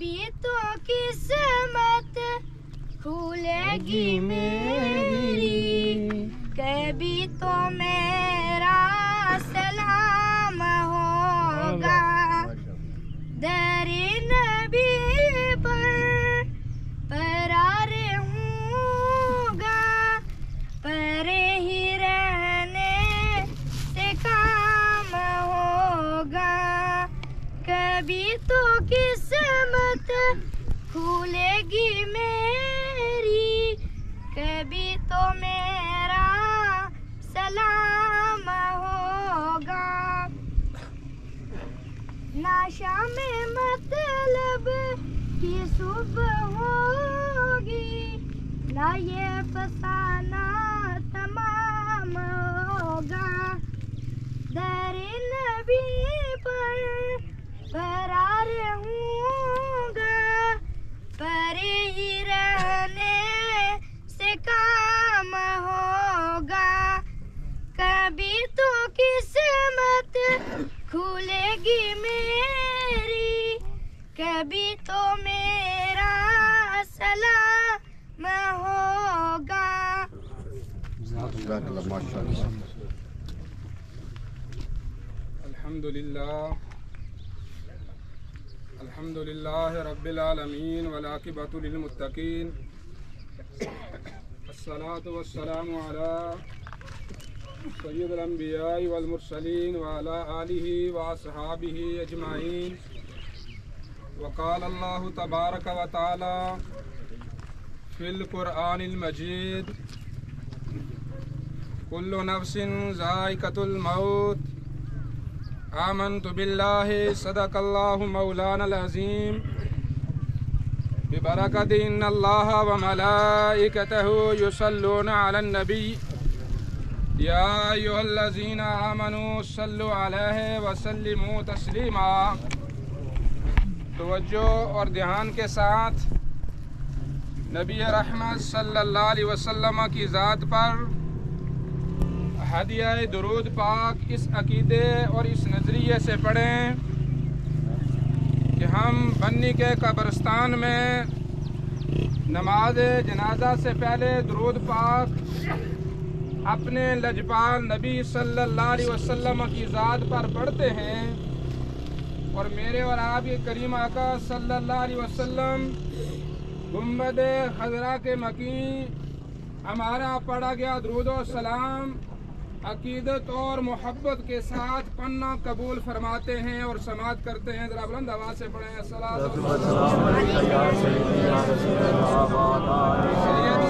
ابھی تو قسمت کھلے گی میری کھلے گی میری، کبھی تو میرا سلام ہوگا۔ ناشا میں مطلب کی صبح ہوگی، نہ یہ فسانہ تمام ہوگا۔ در نبی پر فرار ہوں گا پرے ہی رہنے سے کام ہوگا کبھی تو قسمت کھلے گی میری کبھی تو میرا سلام ہوگا۔ الحمد لله الحمد لله رب العالمين والعاقبة للمتقين الصلاة والسلام على سيد الأنبياء والمرسلين وعلى آله وأصحابه أجمعين. وقال الله تبارك وتعالى في القرآن المجيد كل نفس ذائقة الموت. آمنت بالله صدق الله مولانا العظيم. ببركة إن الله وملائكته يصلون على النبي يا أيها الذين آمنوا صلوا عليه وسلموا تسليما۔ توجہ اور دھیان کے ساتھ نبی رحمت صلی اللہ علیہ وسلم کی ذات پر ہدیہ درود پاک اس عقیدے اور اس نظریے سے پڑھیں کہ ہم بنی کے قبرستان میں نماز جنازہ سے پہلے درود پاک اپنے لجپال نبی صلی اللہ علیہ وسلم کی ذات پر پڑھتے ہیں۔ اور میرے اور آپ کے کریم آقا صلی اللہ علیہ وسلم، گمبد خضرہ کے مکین ہمارا پڑھا گیا درود و سلام۔ عقیدت اور محبت کے ساتھ پنہ قبول فرماتے ہیں اور سماعت کرتے ہیں۔ ذرا بلند آواز سے پڑھیں۔ سید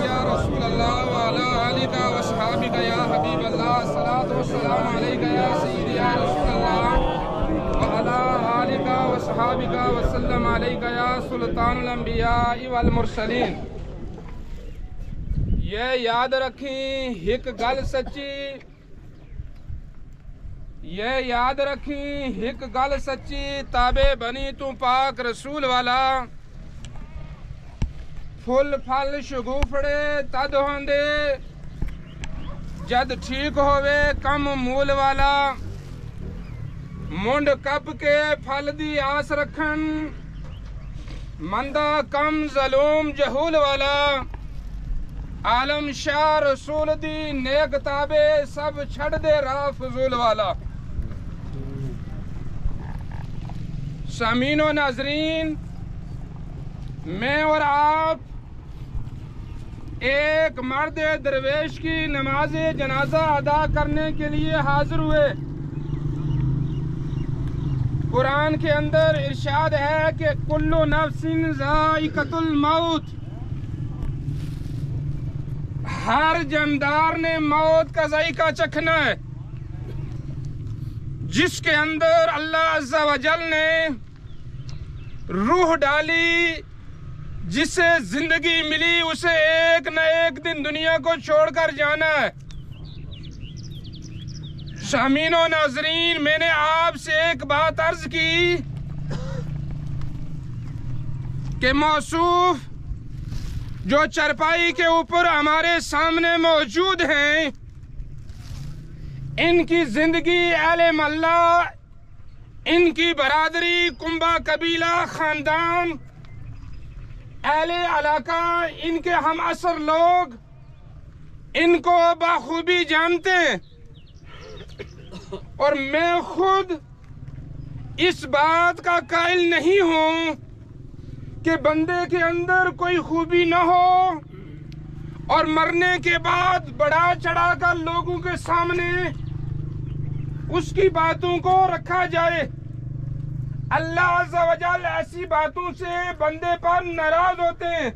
یا رسول اللہ وعلا آلک و اصحابک یا حبیب اللہ الصلاة والسلام علیک یا سید یا رسول اللہ وعلا آلک و اصحابک وسلم علیک یا سلطان الانبیاء والمرسلین۔ یہ یاد رکھیں ہک گل سچی یہ یاد رکھیں ہک گل سچی تابے بنی تو پاک رسول والا فل پھل شگوفڑے تد ہوندے جد ٹھیک ہووے کم مول والا منڈ کپ کے پھل دی آس رکھن مندہ کم ظلوم جہول والا عالم شاہ رسول دی نیک تابے سب چھڑ دے راہ فضول والا سامین و ناظرین، میں اور آپ ایک مرد درویش کی نماز جنازہ ادا کرنے کے لیے حاضر ہوئے۔ قرآن کے اندر ارشاد ہے کہ کلو نفس ذائقت الموت۔ ہر جاندار نے موت کا ذائقہ چکھنا ہے۔ جس کے اندر اللہ عز و جل نے روح ڈالی، جسے زندگی ملی، اسے ایک نہ ایک دن دنیا کو چھوڑ کر جانا ہے۔ شامین و ناظرین، میں نے آپ سے ایک بات عرض کی کہ موصوف جو چرپائی کے اوپر ہمارے سامنے موجود ہیں، ان کی زندگی اہل ملہ ان کی برادری، کنبا قبیلہ، خاندان، اہل علاقہ، ان کے ہم اثر لوگ، ان کو بخوبی جانتے ہیں۔ اور میں خود اس بات کا قائل نہیں ہوں کہ بندے کے اندر کوئی خوبی نہ ہو اور مرنے کے بعد بڑا چڑھا کر لوگوں کے سامنے اس کی باتوں کو رکھا جائے۔ اللہ عز و جل ایسی باتوں سے بندے پر ناراض ہوتے ہیں۔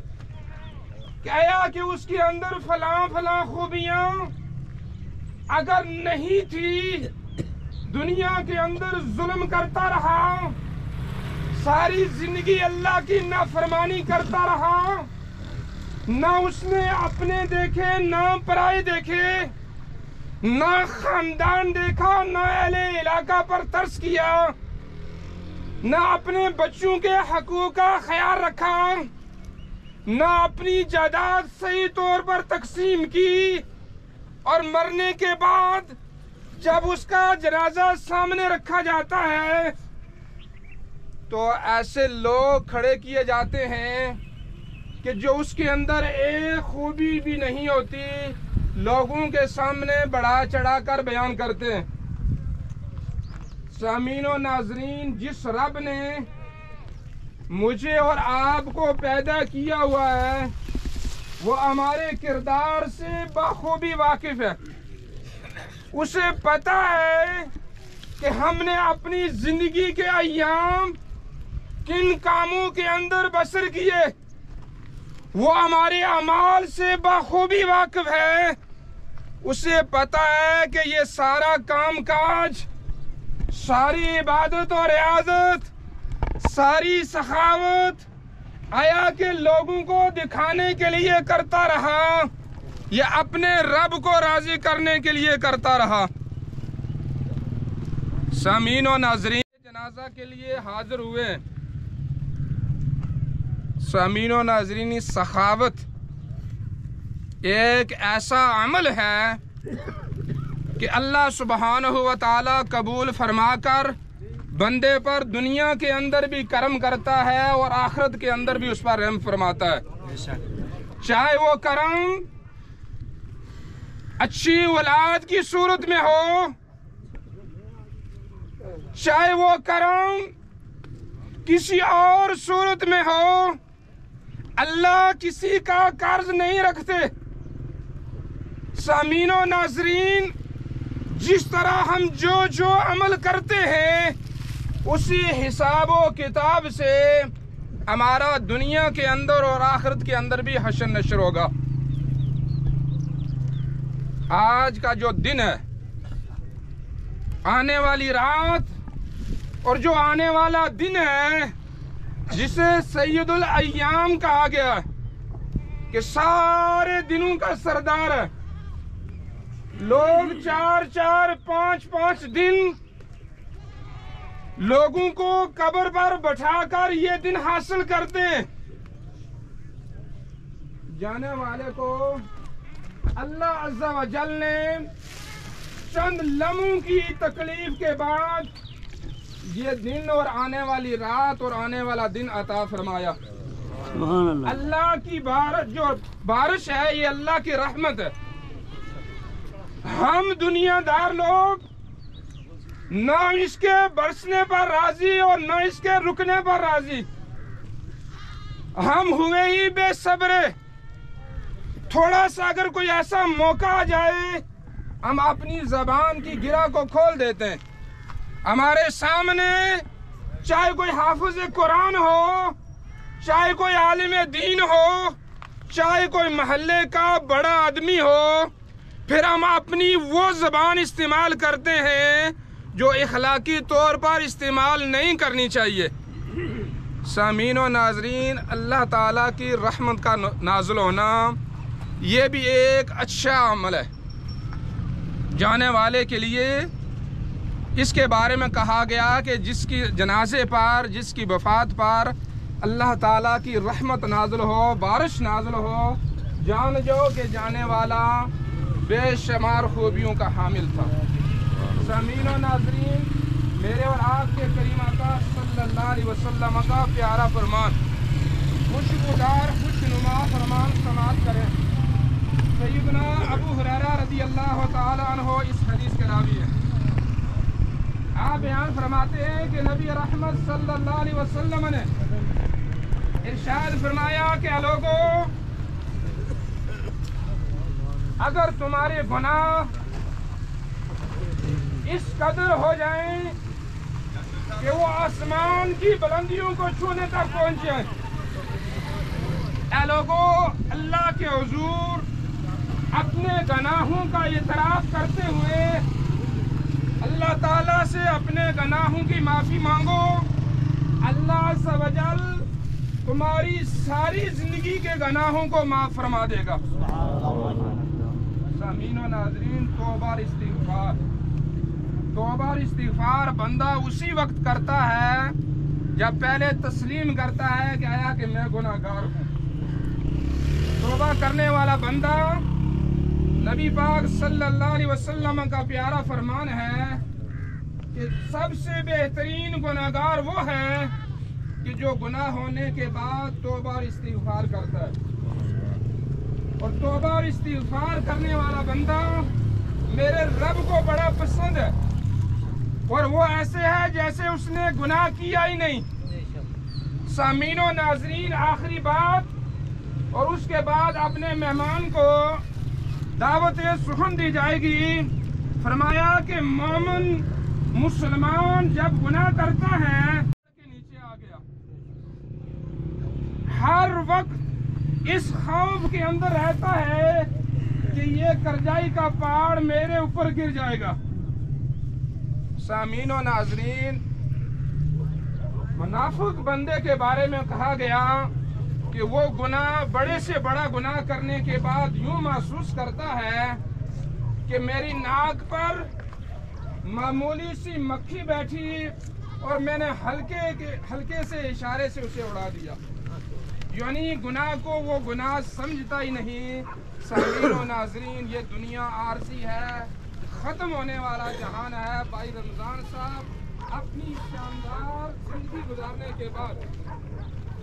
کہا کہ اس کے اندر فلاں فلاں خوبیاں اگر نہیں تھی، دنیا کے اندر ظلم کرتا رہا، ساری زندگی اللہ کی نافرمانی کرتا رہا، نہ اس نے اپنے دیکھے، نہ پرائے دیکھے، نہ خاندان دیکھا، نہ اہل علاقہ پر ترس کیا۔ نہ اپنے بچوں کے حقوق کا خیال رکھا نہ اپنی جائیداد صحیح طور پر تقسیم کی اور مرنے کے بعد جب اس کا جنازہ سامنے رکھا جاتا ہے تو ایسے لوگ کھڑے کیے جاتے ہیں کہ جو اس کے اندر ایک خوبی بھی نہیں ہوتی، لوگوں کے سامنے بڑھا چڑھا کر بیان کرتے ہیں۔ سامین و ناظرین، جس رب نے مجھے اور آپ کو پیدا کیا ہوا ہے، وہ ہمارے کردار سے بخوبی واقف ہے۔ اسے پتا ہے کہ ہم نے اپنی زندگی کے ایام کن کاموں کے اندر بسر کیے۔ وہ ہمارے اعمال سے بخوبی واقف ہے۔ اسے پتا ہے کہ یہ سارا کام کاج ساری عبادت اور ریاضت ساری سخاوت آیا کہ لوگوں کو دکھانے کے لیے کرتا رہا یا اپنے رب کو راضی کرنے کے لیے کرتا رہا۔ سامین و ناظرین، جنازہ کے لیے حاضر ہوئے۔ سامین و ناظرین، سخاوت ایک ایسا عمل ہے کہ اللہ سبحانہ و تعالی قبول فرما کر بندے پر دنیا کے اندر بھی کرم کرتا ہے اور آخرت کے اندر بھی اس پر رحم فرماتا ہے۔ چاہے وہ کرم اچھی اولاد کی صورت میں ہو چاہے وہ کرم کسی اور صورت میں ہو اللہ کسی کا قرض نہیں رکھتے۔ سامین و ناظرین جس طرح ہم جو جو عمل کرتے ہیں، اسی حساب و کتاب سے ہمارا دنیا کے اندر اور آخرت کے اندر بھی حشر نشر ہوگا۔ آج کا جو دن ہے، آنے والی رات اور جو آنے والا دن ہے، جسے سید الایام کہا گیا ہے کہ سارے دنوں کا سردار ہے۔ لوگ چار چار پانچ پانچ دن لوگوں کو قبر پر بٹھا کر یہ دن حاصل کرتے ہیں۔ جانے والے کو اللہ عز و جل نے چند لمحوں کی تکلیف کے بعد یہ دن اور آنے والی رات اور آنے والا دن عطا فرمایا۔ اللہ کی بارش جو بارش ہے یہ اللہ کی رحمت ہے۔ ہم دنیا دار لوگ نہ اس کے برسنے پر راضی اور نہ اس کے رکنے پر راضی۔ ہم ہوئے ہی بے صبرے تھوڑا سا اگر کوئی ایسا موقع آ جائے، ہم اپنی زبان کی گرا کو کھول دیتے ہیں۔ ہمارے سامنے چاہے کوئی حافظ قرآن ہو، چاہے کوئی عالم دین ہو، چاہے کوئی محلے کا بڑا آدمی ہو پھر ہم اپنی وہ زبان استعمال کرتے ہیں جو اخلاقی طور پر استعمال نہیں کرنی چاہیے۔ سامعین و ناظرین، اللہ تعالیٰ کی رحمت کا نازل ہونا یہ بھی ایک اچھا عمل ہے۔ جانے والے کے لیے اس کے بارے میں کہا گیا کہ جس کی جنازے پر، جس کی وفات پر اللہ تعالیٰ کی رحمت نازل ہو، بارش نازل ہو، جان جو کہ جانے والا بے شمار خوبیوں کا حامل تھا۔ سامعین و ناظرین، میرے اور آپ کے کریم آقا صلی اللہ علیہ وسلم کا پیارا فرمان، خوشبودار خوش نما فرمان سماعت کریں۔ سیدنا ابو حریرہ رضی اللہ تعالیٰ عنہ اس حدیث کے راوی ہے آپ بیان فرماتے ہیں کہ نبی رحمت صلی اللہ علیہ وسلم نے ارشاد فرمایا کہ لوگوں اگر تمہارے گناہ اس قدر ہو جائیں کہ وہ آسمان کی بلندیوں کو چھونے تک پہنچ جائیں اے لوگوں اللہ کے حضور اپنے گناہوں کا اعتراف کرتے ہوئے اللہ تعالیٰ سے اپنے گناہوں کی معافی مانگو۔ اللہ سوجل تمہاری ساری زندگی کے گناہوں کو معاف فرما دے گا۔ سامین و ناظرین دو بار استغفار۔ دو بار استغفار بندہ اسی وقت کرتا ہے جب پہلے تسلیم کرتا ہے کہ آیا کہ میں گناہ گار ہوں۔ توبہ کرنے والا بندہ نبی پاک صلی اللہ علیہ وسلم کا پیارا فرمان ہے کہ سب سے بہترین گناہ گار وہ ہے کہ جو گناہ ہونے کے بعد توبہ استغفار کرتا ہے۔ اور توبہ اور استغفار کرنے والا بندہ میرے رب کو بڑا پسند ہے۔ اور وہ ایسے ہے جیسے اس نے گناہ کیا ہی نہیں۔ سامین و ناظرین، آخری بات۔ اور اس کے بعد اپنے مہمان کو دعوت سخن دی جائے گی۔ فرمایا کہ مومن مسلمان جب گناہ کرتا ہے کے نیچے آ گیا۔ ہر وقت اس خوف کے اندر رہتا ہے کہ یہ کرجائی کا پہاڑ میرے اوپر گر جائے گا۔ سامعین و ناظرین، منافق بندے کے بارے میں کہا گیا کہ وہ گناہ، بڑے سے بڑا گناہ کرنے کے بعد یوں محسوس کرتا ہے کہ میری ناک پر معمولی سی مکھی بیٹھی اور میں نے ہلکے ہلکے سے اشارے سے اسے اڑا دیا۔ یعنی گناہ کو وہ گناہ سمجھتا ہی نہیں۔ سامین و ناظرین، یہ دنیا عارضی ہے، ختم ہونے والا جہان ہے۔ بھائی رمضان صاحب، اپنی شاندار زندگی گزارنے کے بعد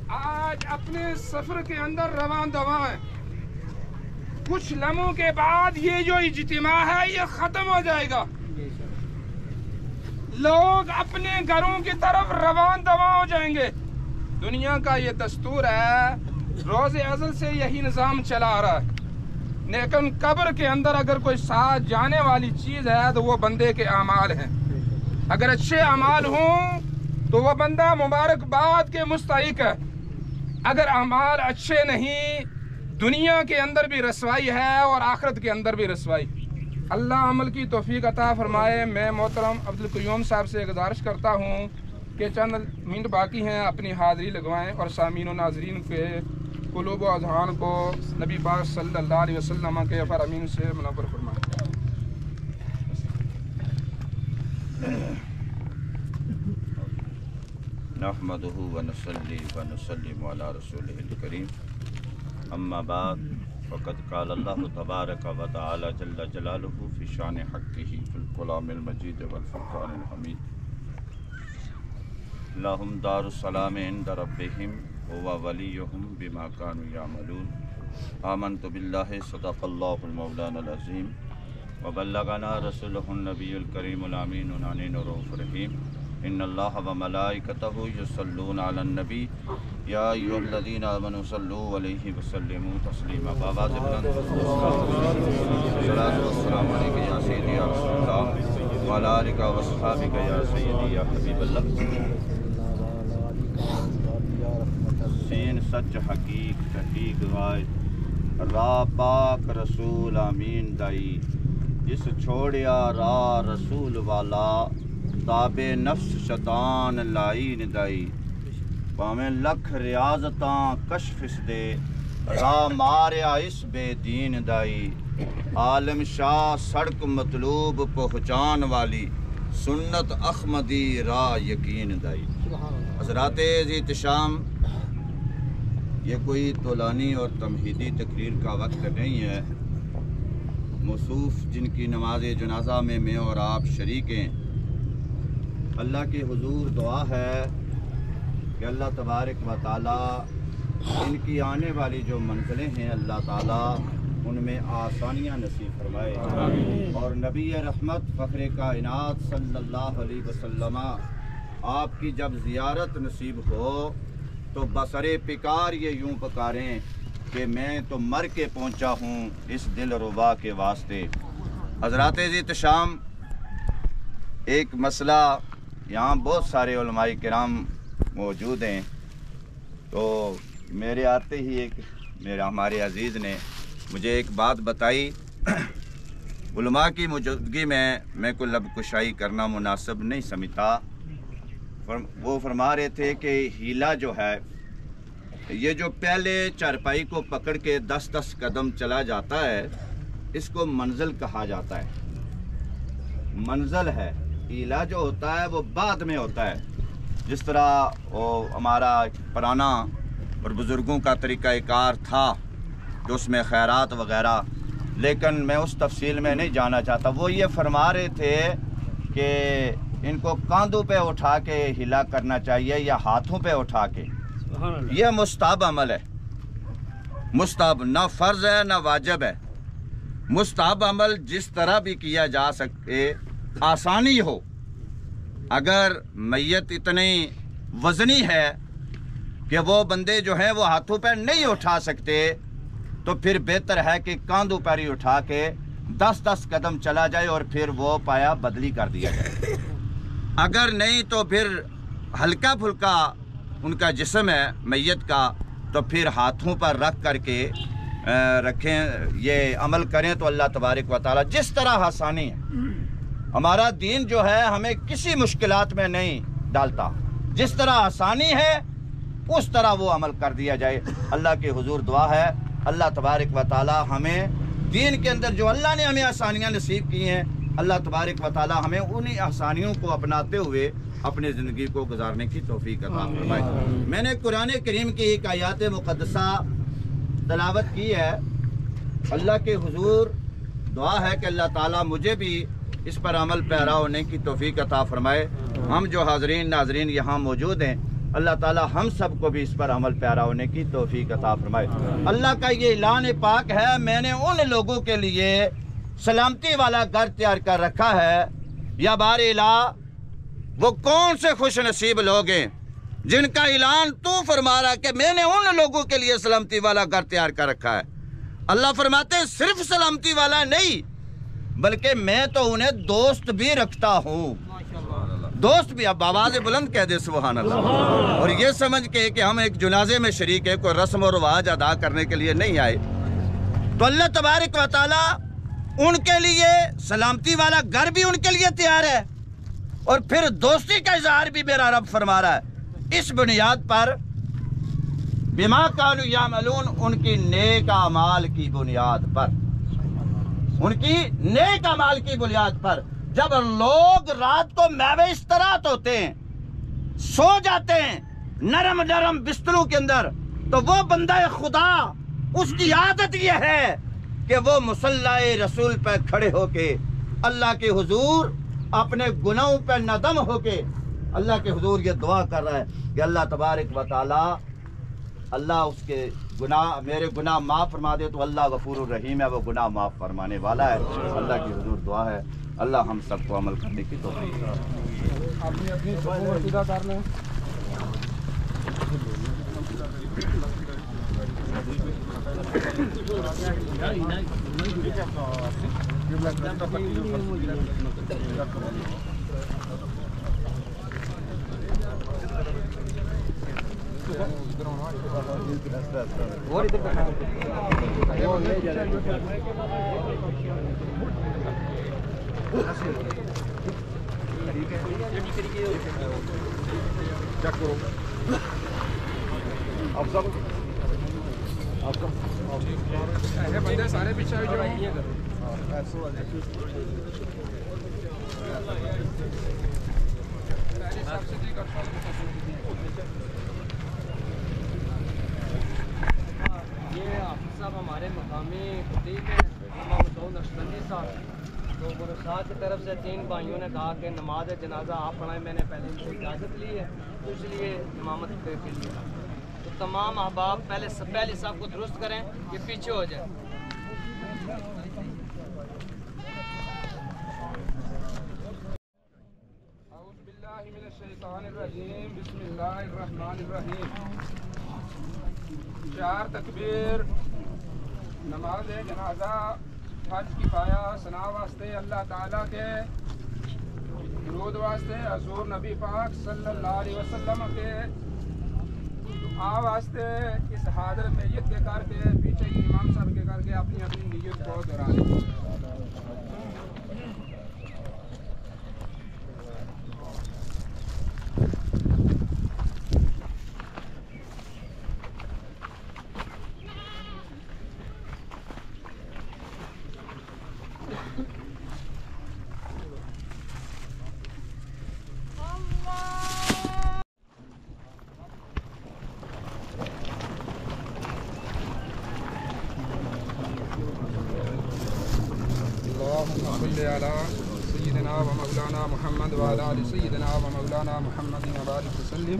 آج اپنے سفر کے اندر رواں ہیں کچھ لمحوں کے بعد یہ جو اجتماع ہے، یہ ختم ہو جائے گا۔ لوگ اپنے گھروں کی طرف روان دوا ہو جائیں گے۔ دنیا کا یہ دستور ہے، روز ازل سے یہی نظام چلا آ رہا ہے۔ لیکن قبر کے اندر اگر کوئی ساتھ جانے والی چیز ہے، تو وہ بندے کے اعمال ہیں۔ اگر اچھے اعمال ہوں، تو وہ بندہ مبارکباد کے مستحق ہے۔ اگر اعمال اچھے نہیں، دنیا کے اندر بھی رسوائی ہے اور آخرت کے اندر بھی رسوائی۔ اللہ عمل کی توفیق عطا فرمائے۔ میں محترم عبد القیوم صاحب سے گزارش کرتا ہوں کے چند منٹ باقی ہیں، اپنی حاضری لگوائیں اور سامعین و ناظرین کے قلوب و اذہان کو نبی پاک صلی اللہ علیہ وسلم کے افر امین سے منور فرمائیں۔ نحمده ونصلي ونسلم على رسوله الكريم اما بعد، فقد قال الله تبارك وتعالى جل جلاله في شان حقه في الكلام المجيد والفرقان الحميد لہم دار السلام عند ربہم ہوا ولیہم بما کانوا یعملون. آمنت باللہ، صدق اللہ المولانا العظیم. وبلغنا رسولہ النبی الکریم الامین انانین روف رحیم ان اللہ و ملائکتہ یسلون علی النبی. یا ایوہ الذین آمنوا صلو علیہ وسلموا تسلیما. بابا بلند صلاة والسلام علیکہ یا سیدی یا رسول اللہ. وعلا آلکہ وصحابکہ یا سیدی یا حبیب اللہ. سچ حقیق، تحقیق غائب۔ را پاک رسول امین دائی۔ جس چھوڑیا را رسول والا، تاب نفس شیطان لائی ندائی پاویں لکھ ریاضتاں کشفس دے، را ماریا اس بے دین دائی۔ عالم شاہ سڑک مطلوب پہچان والی، سنت احمدی را یقین دائی۔ حضرات عزیز شام یہ کوئی طولانی اور تمہیدی تقریر کا وقت نہیں ہے۔ موصوف جن کی نماز جنازہ میں میں اور آپ شریک ہیں اللہ کے حضور دعا ہے کہ اللہ تبارک و تعالی ان کی آنے والی جو منزلیں ہیں اللہ تعالیٰ ان میں آسانیاں نصیب فرمائے۔ اور نبی رحمت فخر کائنات صلی اللہ علیہ وسلم آپ کی جب زیارت نصیب ہو تو بسر پکار یہ یوں پکاریں کہ میں تو مر کے پہنچا ہوں اس دل ربا کے واسطے۔ حضرات عزیز تشام، ایک مسئلہ یہاں بہت سارے علماء کرام موجود ہیں۔ تو میرے آتے ہی ایک میرا ہمارے عزیز نے مجھے ایک بات بتائی۔ علماء کی موجودگی میں میں کو لب کشائی کرنا مناسب نہیں سمجھتا۔ فرم، وہ فرما رہے تھے کہ ہیلا جو ہے، یہ جو پہلے چارپائی کو پکڑ کے دس دس قدم چلا جاتا ہے، اس کو منزل کہا جاتا ہے۔ منزل ہے، ہیلا جو ہوتا ہے، وہ بعد میں ہوتا ہے۔ جس طرح وہ ہمارا پرانا اور بزرگوں کا طریقہ کار تھا کہ اس میں خیرات وغیرہ، لیکن میں اس تفصیل میں نہیں جانا چاہتا۔ وہ یہ فرما رہے تھے کہ ان کو کاندھوں پہ اٹھا کے ہلا کرنا چاہیے یا ہاتھوں پہ اٹھا کے۔ یہ مستحب عمل ہے۔ مستحب نہ فرض ہے نہ واجب ہے۔ مستحب عمل جس طرح بھی کیا جا سکے آسانی ہو۔ اگر میت اتنی وزنی ہے کہ وہ بندے جو ہیں وہ ہاتھوں پہ نہیں اٹھا سکتے تو پھر بہتر ہے کہ کاندھوں پر ہی اٹھا کے دس دس قدم چلا جائے اور پھر وہ پایا بدلی کر دیا جائے۔ اگر نہیں تو پھر ہلکا پھلکا ان کا جسم ہے، میت کا، تو پھر ہاتھوں پر رکھ کر کے رکھیں، یہ عمل کریں تو اللہ تبارک و تعالی جس طرح آسانی ہے۔ ہمارا دین جو ہے ہمیں کسی مشکلات میں نہیں ڈالتا۔ جس طرح آسانی ہے، اس طرح وہ عمل کر دیا جائے۔ اللہ کے حضور دعا ہے، اللہ تبارک و تعالی ہمیں دین کے اندر جو اللہ نے ہمیں آسانیاں نصیب کی ہیں اللہ تبارک و تعالی ہمیں انہی آسانیوں کو اپناتے ہوئے اپنی زندگی کو گزارنے کی توفیق عطا فرمائے۔ میں نے قرآن کریم کی ایک آیات مقدسہ تلاوت کی ہے۔ اللہ کے حضور دعا ہے کہ اللہ تعالیٰ مجھے بھی اس پر عمل پیرا ہونے کی توفیق عطا فرمائے۔ ہم جو حاضرین ناظرین یہاں موجود ہیں اللہ تعالیٰ ہم سب کو بھی اس پر عمل پیارا ہونے کی توفیق عطا فرمائے۔ اللہ کا یہ اعلان پاک ہے میں نے ان لوگوں کے لیے سلامتی والا گھر تیار کر رکھا ہے۔ یا بار الہ وہ کون سے خوش نصیب لوگ ہیں جن کا اعلان تو فرما رہا کہ میں نے ان لوگوں کے لیے سلامتی والا گھر تیار کر رکھا ہے۔ اللہ فرماتے ہیں، صرف سلامتی والا نہیں، بلکہ میں تو انہیں دوست بھی رکھتا ہوں۔ دوست بھی، اب آواز بلند کہہ دے، سبحان اللہ۔ اور یہ سمجھ کے کہ ہم ایک جنازے میں شریک ہے کوئی رسم و رواج ادا کرنے کے لیے نہیں آئے۔ تو اللہ تبارک و تعالی ان کے لیے سلامتی والا گھر بھی ان کے لیے تیار ہے۔ اور پھر دوستی کا اظہار بھی میرا رب فرما رہا ہے۔ اس بنیاد پر بما کانو یعملون، ان کی نیک اعمال کی بنیاد پر۔ ان کی نیک اعمال کی بنیاد پر۔ جب لوگ رات کو میوے اس طرح ہوتے ہیں، سو جاتے ہیں نرم نرم بستروں کے اندر، تو وہ بندہ خدا، اس کی عادت یہ ہے کہ وہ مسلح رسول پہ کھڑے ہو کے، اللہ کے حضور اپنے گناہوں پہ ندم ہو کے، اللہ کے حضور یہ دعا کر رہا ہے کہ اللہ تبارک و تعالی اللہ اس کے گناہ، میرے گناہ معاف فرما دے، تو اللہ غفور الرحیم ہے، وہ گناہ معاف فرمانے والا ہے۔ اللہ کی حضور دعا ہے۔ اللہ ہم سب کو عمل کرنے کی توفیق۔ دے اپنی اپنی صفوں کو سیدھا کر لیں ایسے بندے سارے پیچھے یہ حافظ صاحب ہمارے مقامی خطیب ہیں۔ امام مسعود اشتنی صاحب تو برسات کی طرف سے تین بھائیوں نے کہا کہ نماز جنازہ آپ پڑھائیں میں نے پہلے ان سے اجازت لی ہے اس لیے امامت کے لیے تمام احباب پہلے سب پہلے صاحب کو درست کریں کہ پیچھے ہو جائے من الشیطان الرجیم، بسم اللہ الرحمن الرحیم۔ چار تکبیر، نماز جنازہ، حج کی پایا سنا واسطے اللہ تعالیٰ کے، درود واسطے حضور نبی پاک صلی اللہ علیہ وسلم کے۔ دعا واسطے اس حاضر میت کے کر کے، پیچھے کی امام صاحب کے کر کے اپنی اپنی نیت کو دہرا صل على سيدنا ومولانا محمد وعلى آل سيدنا ومولانا محمد وبارك وسلم.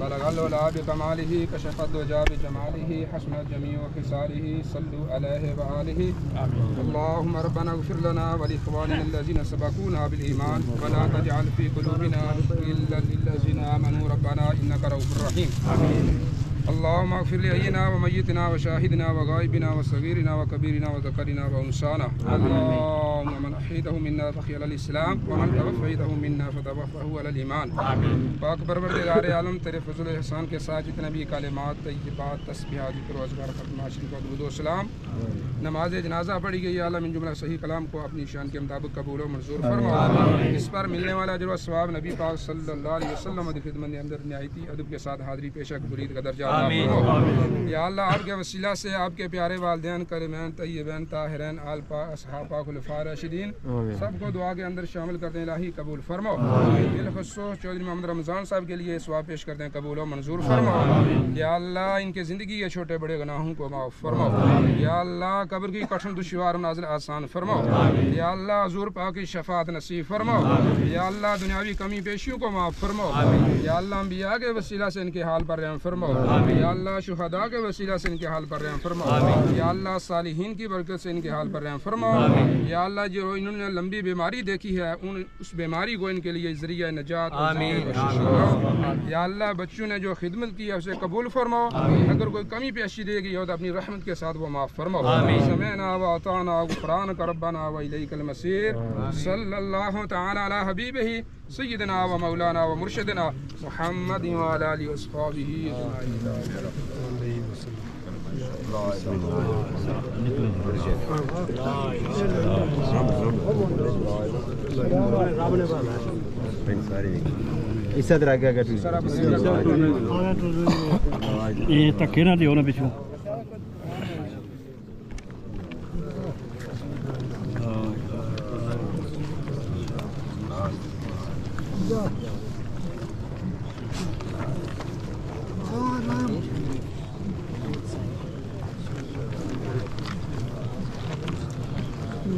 بلغ العلا بكماله كشف الدجى بجماله حسن جميع خصاله صلوا عليه وآله. اللهم ربنا اغفر لنا ولإخواننا الذين سبقونا بالإيمان ولا تجعل في قلوبنا غلا للذين آمنوا. ربنا إنك رؤوف رحيم. اللهم اغفر لأينا وميتنا وشاهدنا وغائبنا وصغيرنا وكبيرنا وذكرنا وأنسانا اللهم من أحيده منا فخي على الإسلام ومن توفيته منا فتوفه على الإيمان. پاک پروردگار عالم تیرے فضل و احسان کے ساتھ جتنے بھی کلمات طیبات تسبیحات ذکر و اذکار ختم حاشر کو درود و سلام. نماز جنازہ پڑھی گئی عالم ان جملہ صحیح کلام کو اپنی شان کے مطابق قبول و منظور فرما. اس پر ملنے والا جو ثواب نبی پاک صلی اللہ علیہ وسلم کی خدمت اندر نہایتی ادب کے ساتھ حاضری پیشہ برید کا درجہ عطا فرما یا اللہ آپ کے وسیلہ سے آپ کے پیارے والدین کرمین طیبین طاہرین آل پاک اصحاب پاک خلفاء راشدین سب کو دعا کے اندر شامل کر دیں الہی قبول فرماؤ. بالخصوص چودھری محمد رمضان صاحب کے لیے ثواب پیش کر دیں قبول و منظور فرماؤ. یا اللہ ان کے زندگی کے چھوٹے بڑے گناہوں کو معاف فرماؤ. یا اللہ قبر کی کٹھن دشوار نازل آسان فرماؤ. یا اللہ حضور پاک کی شفاعت نصیب فرماؤ. یا اللہ دنیاوی کمی پیشیوں کو معاف فرماؤ. یا اللہ انبیاء کے وسیلہ سے ان کے حال پر رحم فرماؤ. یا اللہ شہداء کے وسیلہ سے ان کے حال پر رحم فرماؤ. یا اللہ صالحین کی برکت سے ان کے حال پر رحم فرماؤ. یا اللہ جو انہوں نے لمبی بیماری دیکھی ہے ان اس بیماری کو ان کے لیے ذریعہ نجات فرماؤ۔ یا اللہ بچوں نے جو خدمت کی ہے اسے قبول فرماؤ۔ اگر کوئی کمی پیشی دے گی ہو تو اپنی رحمت کے ساتھ وہ معاف فرماؤ۔ سمعنا واطعنا غفرانک ربنا والیک المصیر۔ صلی اللہ تعالی علی حبیبہ سیدنا و مولانا و مرشدنا محمد وعلی آلہ وصحبہ اجمعین۔ Isso é drag é tudo. E tá aqui na deona, bicho. Yeah.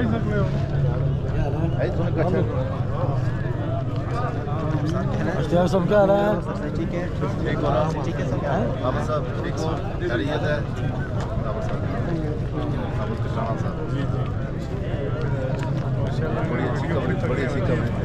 Hij is ook wel. Hij is ook wel. Hij is ook wel. Hij is ook wel. Hij is ook wel. Hij is ook wel. Hij is ook wel. Hij is ook